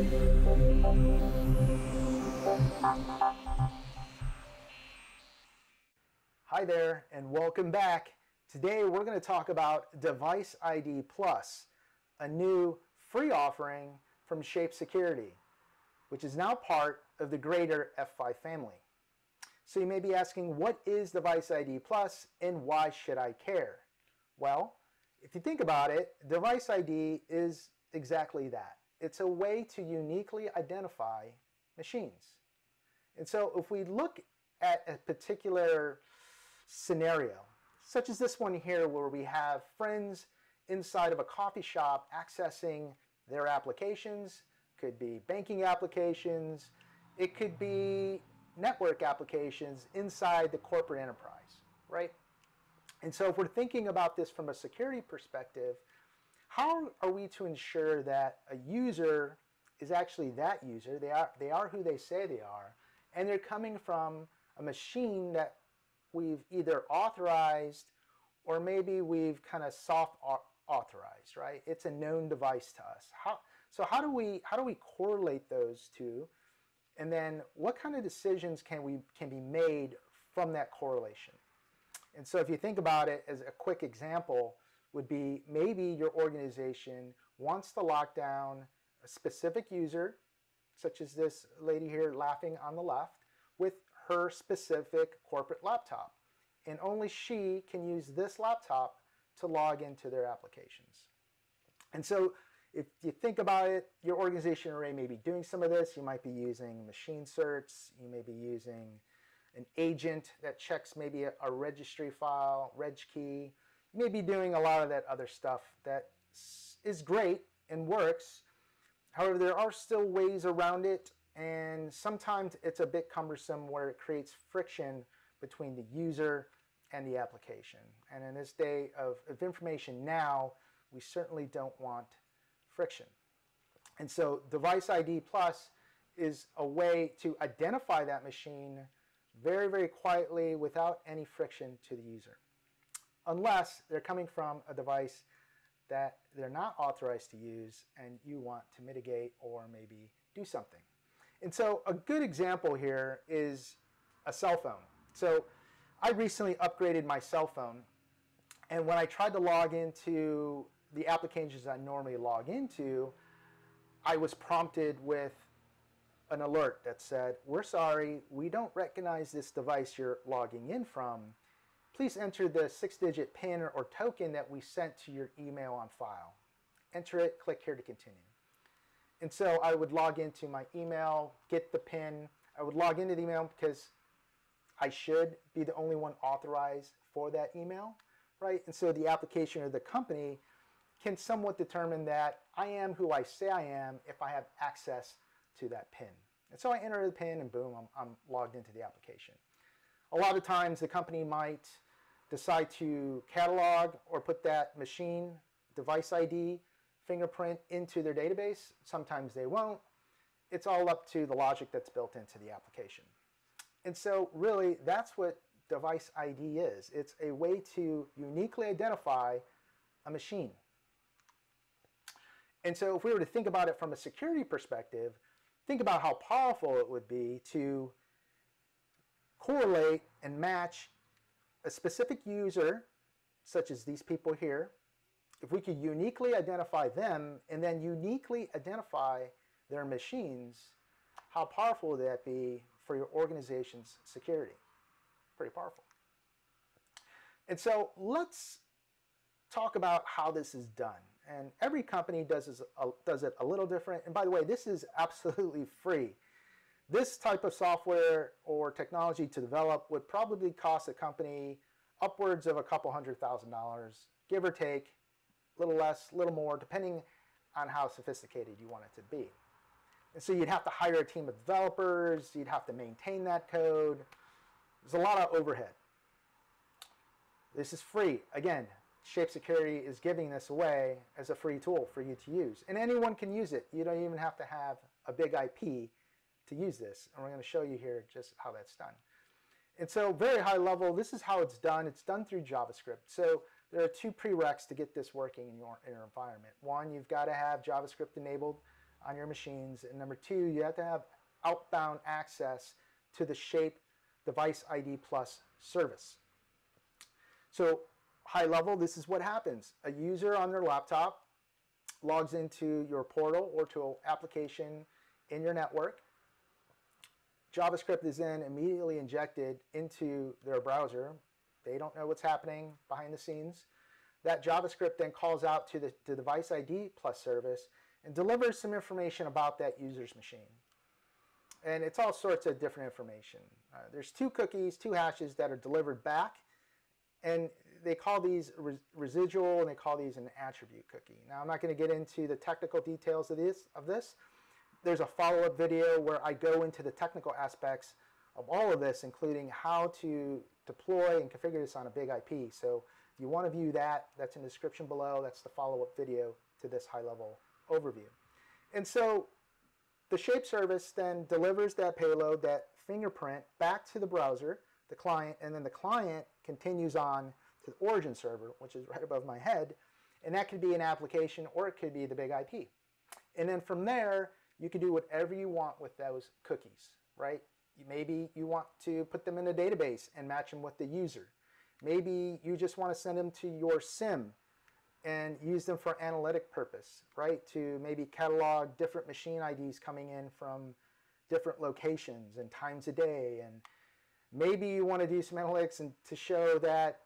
Hi there and welcome back. Today we're going to talk about Device ID Plus, a new free offering from Shape Security, which is now part of the greater F5 family. So you may be asking, what is Device ID Plus and why should I care? Well, if you think about it, Device ID is exactly that. It's a way to uniquely identify machines. And so if we look at a particular scenario, such as this one here where we have friends inside of a coffee shop accessing their applications, could be banking applications, it could be network applications inside the corporate enterprise, right? And so if we're thinking about this from a security perspective, how are we to ensure that a user is actually that user, they are, they are who they say they are, and they're coming from a machine that we've either authorized or maybe we've kind of soft authorized, right? It's a known device to us. How, so how do we how do we correlate those two? And then what kind of decisions can we can be made from that correlation? And so if you think about it as a quick example would be maybe your organization wants to lock down a specific user, such as this lady here laughing on the left, with her specific corporate laptop. And only she can use this laptop to log into their applications. And so if you think about it, your organization array may be doing some of this. You might be using machine certs. You may be using an agent that checks maybe a, a registry file, reg key. You may be doing a lot of that other stuff that is great and works. However, there are still ways around it and sometimes it's a bit cumbersome where it creates friction between the user and the application. And in this day of, of information now, we certainly don't want friction. And so Device ID Plus is a way to identify that machine very, very quietly without any friction to the user. Unless they're coming from a device that they're not authorized to use and you want to mitigate or maybe do something. And so a good example here is a cell phone. So I recently upgraded my cell phone and when I tried to log into the applications I normally log into, I was prompted with an alert that said, we're sorry, we don't recognize this device you're logging in from. Please enter the six-digit PIN or token that we sent to your email on file. Enter it, click here to continue. And so I would log into my email, get the PIN. I would log into the email because I should be the only one authorized for that email, right? And so the application or the company can somewhat determine that I am who I say I am if I have access to that PIN. And so I enter the PIN and boom, I'm, I'm logged into the application. A lot of times the company might decide to catalog or put that machine device ID fingerprint into their database. Sometimes they won't. It's all up to the logic that's built into the application. And so really that's what device ID is. It's a way to uniquely identify a machine. And so if we were to think about it from a security perspective, think about how powerful it would be to correlate and match a specific user, such as these people here, if we could uniquely identify them and then uniquely identify their machines, how powerful would that be for your organization's security? Pretty powerful. And so let's talk about how this is done. And every company does, this, does it a little different. And by the way, this is absolutely free. This type of software or technology to develop would probably cost a company upwards of a couple hundred thousand dollars, give or take, a little less, a little more, depending on how sophisticated you want it to be. And so you'd have to hire a team of developers, you'd have to maintain that code. There's a lot of overhead. This is free. Again, Shape Security is giving this away as a free tool for you to use. And anyone can use it. You don't even have to have a BIG-IP to use this. And we're going to show you here just how that's done. And so very high level, this is how it's done. It's done through JavaScript. So there are two prereqs to get this working in your, in your environment. One, you've got to have JavaScript enabled on your machines. And number two, you have to have outbound access to the Shape Device ID Plus service. So high level, this is what happens. A user on their laptop logs into your portal or to an application in your network. JavaScript is then immediately injected into their browser. They don't know what's happening behind the scenes. That JavaScript then calls out to the, the device ID plus service and delivers some information about that user's machine. And it's all sorts of different information. Uh, there's two cookies, two hashes that are delivered back, and they call these res residual and they call these an attribute cookie. Now I'm not going to get into the technical details of this, of this. There's a follow-up video where I go into the technical aspects of all of this, including how to deploy and configure this on a BIG-IP. So if you want to view that, that's in the description below. That's the follow-up video to this high-level overview. And so the shape service then delivers that payload, that fingerprint, back to the browser, the client, and then the client continues on to the origin server, which is right above my head, and that could be an application or it could be the BIG-IP. And then from there, you can do whatever you want with those cookies, right? Maybe you want to put them in a database and match them with the user. Maybe you just want to send them to your SIEM and use them for analytic purpose, right? To maybe catalog different machine IDs coming in from different locations and times a day. And maybe you want to do some analytics and to show that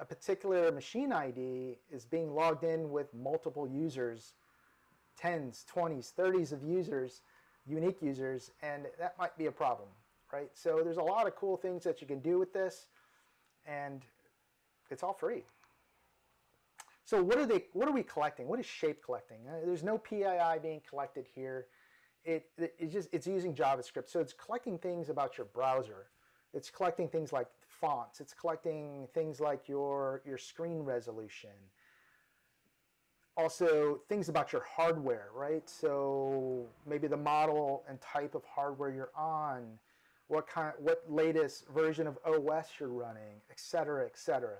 a particular machine ID is being logged in with multiple users, tens, 20s, 30s of users, unique users, and that might be a problem, right? So there's a lot of cool things that you can do with this, and it's all free. So what are they? What are we collecting? What is shape collecting? Uh, there's no PII being collected here. It, it it's just it's using JavaScript, so it's collecting things about your browser. It's collecting things like fonts. It's collecting things like your your screen resolution. Also, things about your hardware, right? So maybe the model and type of hardware you're on, what kind, what latest version of OS you're running, etc., etc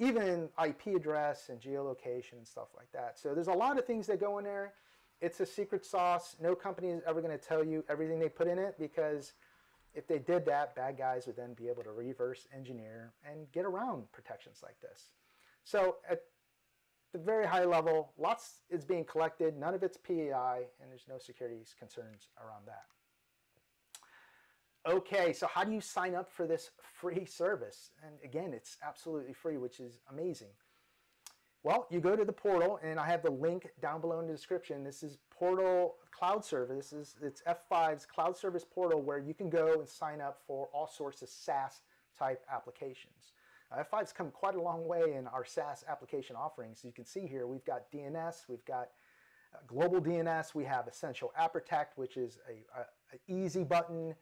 even IP address and geolocation and stuff like that. So there's a lot of things that go in there. It's a secret sauce. No company is ever going to tell you everything they put in it because if they did that, bad guys would then be able to reverse engineer and get around protections like this. So at the very high level, lots is being collected. None of it's PII, and there's no security concerns around that. Okay, so how do you sign up for this free service? And again, it's absolutely free, which is amazing. Well, you go to the portal, and I have the link down below in the description. This is Portal Cloud Service. This is, it's F5's cloud service portal where you can go and sign up for all sorts of SaaS type applications. Uh, F5's come quite a long way in our SaaS application offerings. You can see here we've got DNS, we've got uh, global DNS, we have Essential App Protect, which is a, a, a easy button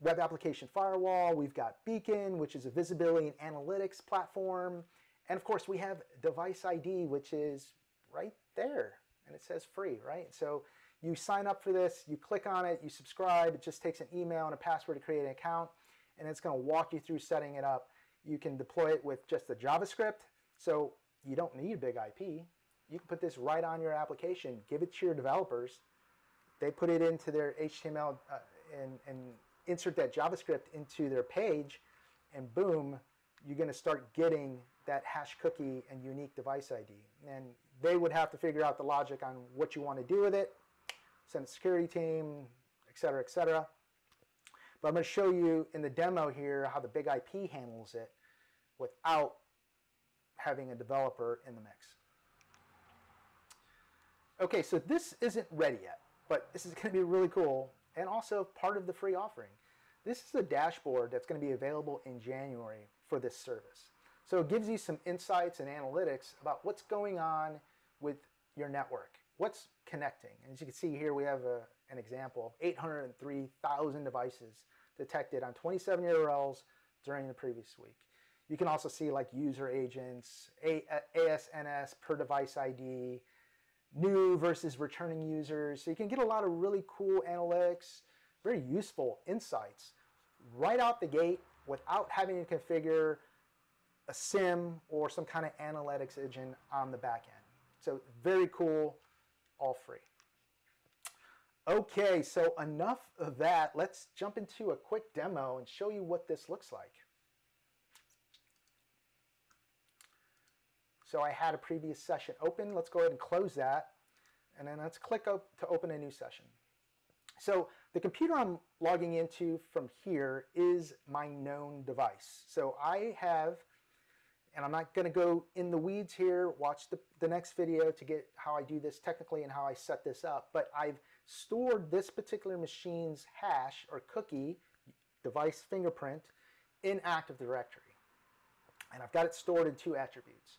web application firewall. We've got Beacon, which is a visibility and analytics platform. And of course, we have Device ID, which is right there. And it says free, right? So you sign up for this, you click on it, you subscribe. It just takes an email and a password to create an account. And it's going to walk you through setting it up. You can deploy it with just the JavaScript. So you don't need a BIG-IP. You can put this right on your application, give it to your developers. They put it into their HTML uh, and, and insert that JavaScript into their page, and boom, you're going to start getting that hash cookie and unique device ID. And they would have to figure out the logic on what you want to do with it, send a security team, et cetera, et cetera. But I'm going to show you in the demo here how the BIG-IP handles it without having a developer in the mix. Okay, so this isn't ready yet, but this is going to be really cool and also part of the free offering. This is a dashboard that's going to be available in January for this service. So it gives you some insights and analytics about what's going on with your network, what's connecting. And as you can see here, we have a, an example of 803,000 devices detected on 27 URLs during the previous week. You can also see like user agents, a, uh, ASNS per device ID, new versus returning users. So you can get a lot of really cool analytics, very useful insights right out the gate without having to configure a SIEM or some kind of analytics engine on the back end. So very cool, all free. Okay, so enough of that. Let's jump into a quick demo and show you what this looks like. So I had a previous session open. Let's go ahead and close that. And then let's click up to open a new session. So the computer I'm logging into from here is my known device. So I have, and I'm not going to go in the weeds here, watch the, the next video to get how I do this technically and how I set this up, but I've stored this particular machine's hash or cookie, device fingerprint, in Active Directory. And I've got it stored in two attributes.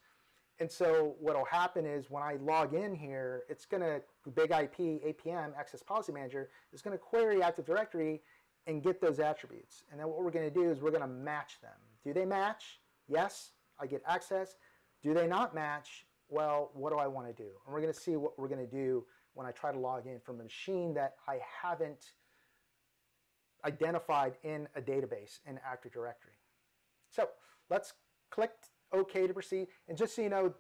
And so what will happen is when I log in here, it's going to, BIG-IP, APM, Access Policy Manager, is going to query Active Directory and get those attributes. And then what we're going to do is we're going to match them. Do they match? Yes, I get access. Do they not match? Well, what do I want to do? And we're going to see what we're going to do when I try to log in from a machine that I haven't identified in a database in Active Directory. So let's click OK to proceed. And just so you know,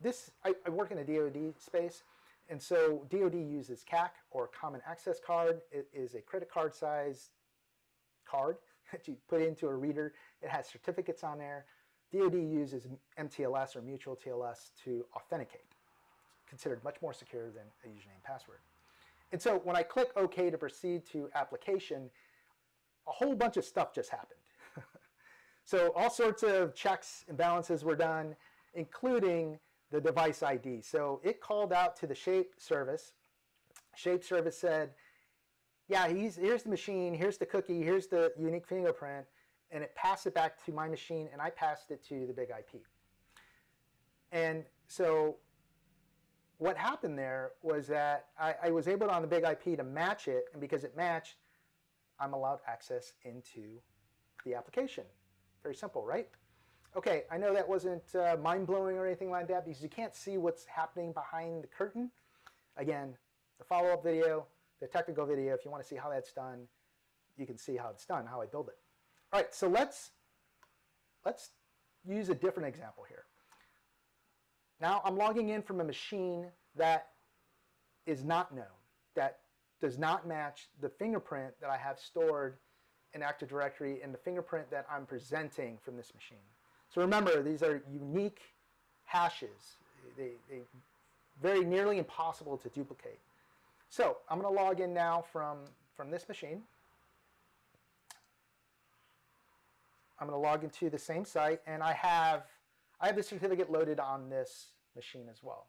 this I, I work in a DoD space, and so DoD uses CAC or Common Access Card. It is a credit card size card that you put into a reader. It has certificates on there. DoD uses MTLS or mutual TLS to authenticate. It's considered much more secure than a username password. And so when I click OK to proceed to application, a whole bunch of stuff just happened. So all sorts of checks and balances were done, including the device ID. So it called out to the Shape service. Shape service said, yeah, here's the machine, here's the cookie, here's the unique fingerprint, and it passed it back to my machine, and I passed it to the BIG-IP. And so what happened there was that I, I was able to, on the BIG-IP to match it, and because it matched, I'm allowed access into the application. Very simple, right? Okay, I know that wasn't uh, mind-blowing or anything like that because you can't see what's happening behind the curtain. Again, the follow-up video, the technical video, if you want to see how that's done, you can see how it's done, how I build it. All right, so let's, let's use a different example here. Now I'm logging in from a machine that is not known, that does not match the fingerprint that I have stored in Active Directory and the fingerprint that I'm presenting from this machine. So remember, these are unique hashes. They, they very nearly impossible to duplicate. So I'm going to log in now from, from this machine. I'm going to log into the same site, and I have, I have the certificate loaded on this machine as well.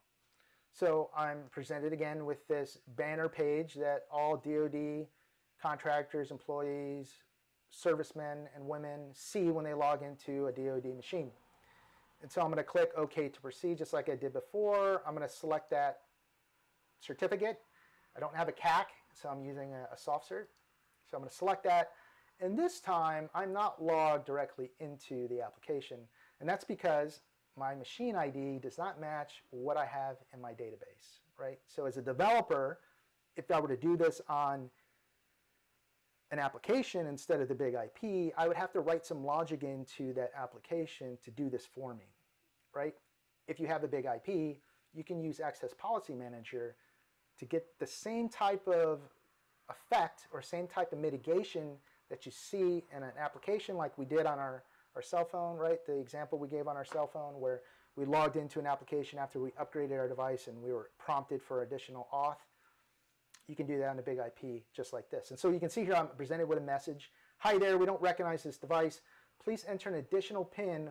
So I'm presented again with this banner page that all DoD contractors, employees, servicemen and women see when they log into a DoD machine. And so I'm going to click OK to proceed just like I did before. I'm going to select that certificate. I don't have a CAC, so I'm using a, a soft cert. So I'm going to select that. And this time, I'm not logged directly into the application. And that's because my machine ID does not match what I have in my database, right? So as a developer, if I were to do this on an application instead of the BIG-IP, I would have to write some logic into that application to do this for me, right? If you have a BIG-IP, you can use Access Policy Manager to get the same type of effect or same type of mitigation that you see in an application like we did on our, our cell phone, right? The example we gave on our cell phone where we logged into an application after we upgraded our device and we were prompted for additional auth you can do that on a BIG-IP just like this. And so you can see here I'm presented with a message. Hi there, we don't recognize this device. Please enter an additional PIN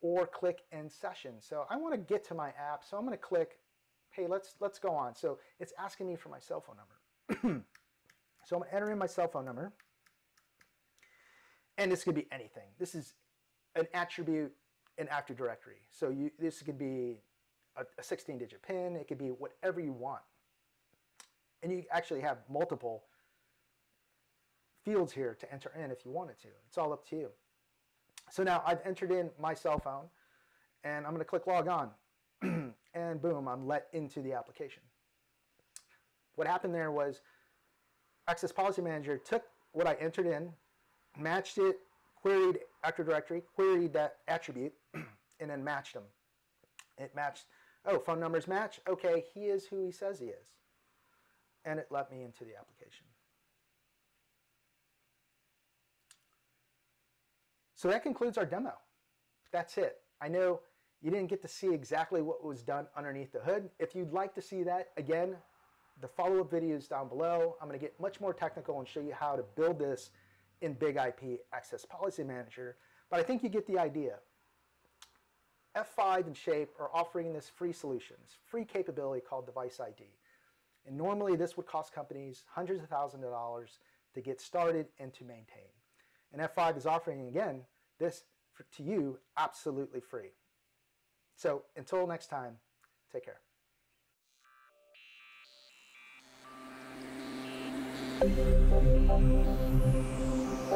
or click end session. So I want to get to my app, so I'm going to click, hey, let's, let's go on. So it's asking me for my cell phone number. so I'm going to enter in my cell phone number. And this could be anything. This is an attribute in Active Directory. So you, this could be a 16-digit PIN. It could be whatever you want. And you actually have multiple fields here to enter in if you wanted to. It's all up to you. So now I've entered in my cell phone and I'm going to click log on and boom, I'm let into the application. What happened there was Access Policy Manager took what I entered in, matched it, queried Active Directory, queried that attribute, and then matched them. It matched, oh, phone numbers match? Okay, he is who he says he is. and it let me into the application. So that concludes our demo. That's it. I know you didn't get to see exactly what was done underneath the hood. If you'd like to see that, again, the follow-up video is down below. I'm going to get much more technical and show you how to build this in BIG-IP Access Policy Manager. But I think you get the idea. F5 and Shape are offering this free solution, this free capability called Device ID. And normally this would cost companies hundreds of thousands of dollars to get started and to maintain. And F5 is offering, again, this for, to you absolutely free. So until next time, take care.